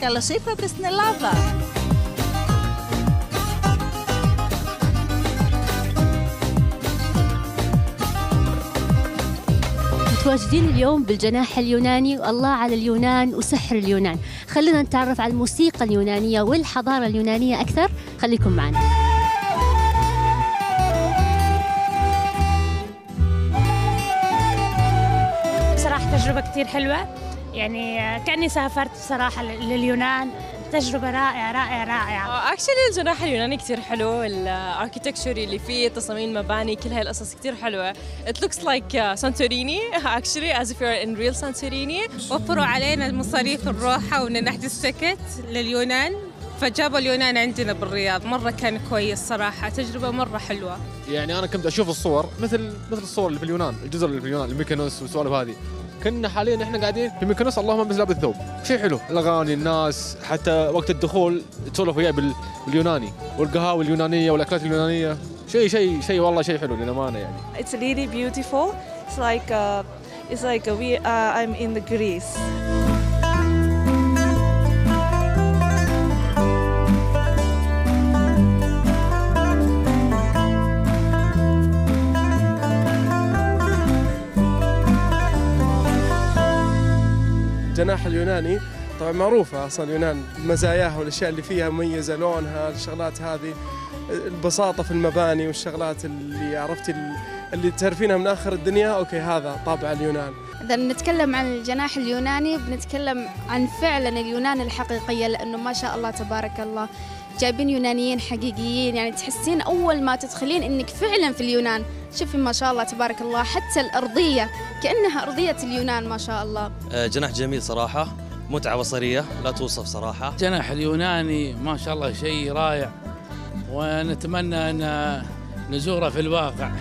Καλώς ήρθατε στην Ελλάδα. متواجدين اليوم بالجناح اليوناني والله على اليونان وسحر اليونان خلونا نتعرف على الموسيقى اليونانية والحضارة اليونانية أكثر خليكم معنا بصراحة تجربة كتير حلوة يعني كأني سافرت بصراحة لليونان. تجربة رائعة رائعة رائعة. actually الجناح اليوناني كثير حلو ال architecture اللي فيه تصاميم مباني كل هاي القصص كثير it looks like uh, Santorini. Actually as if you're in real Santorini. وفروا علينا المصاريف الروحة وإن نحجز ticket لليونان. فجابوا اليونان عندنا بالرياض مرة كان كويس صراحة تجربة مرة حلوة. يعني أنا كنت أشوف الصور مثل مثل الصور اللي في اليونان الجزر اللي في اليونان الميكونوس والسوالف هذه. كنا حاليا إحنا قاعدين في ميكونوس اللهم بس لابس ثوب شيء حلو. الأغاني الناس حتى وقت الدخول تسولف وياي بال- باليوناني والقهاوي اليونانية والأكلات اليونانية. شيء شيء شيء والله شيء حلو للأمانة يعني. It's really beautiful. It's like uh, it's like we uh, I'm in the Greece. الجناح اليوناني. طبعا معروفة أصلا اليونان مزاياها والأشياء اللي فيها مميزة لونها الشغلات هذه البساطة في المباني والشغلات اللي عرفتي ال- اللي تعرفينها من آخر الدنيا. أوكي هذا طابع اليونان. إذا نتكلم عن الجناح اليوناني بنتكلم عن فعلا اليونان الحقيقية لأنه ما شاء الله تبارك الله جايبين يونانيين حقيقيين يعني تحسين أول ما تدخلين إنك فعلا في اليونان. شوفي ما شاء الله تبارك الله حتى الأرضية كأنها أرضية اليونان ما شاء الله. آه، جناح جميل صراحة متعة بصرية لا توصف صراحة. الجناح اليوناني ما شاء الله شيء رائع ونتمنى أن نزوره في الواقع.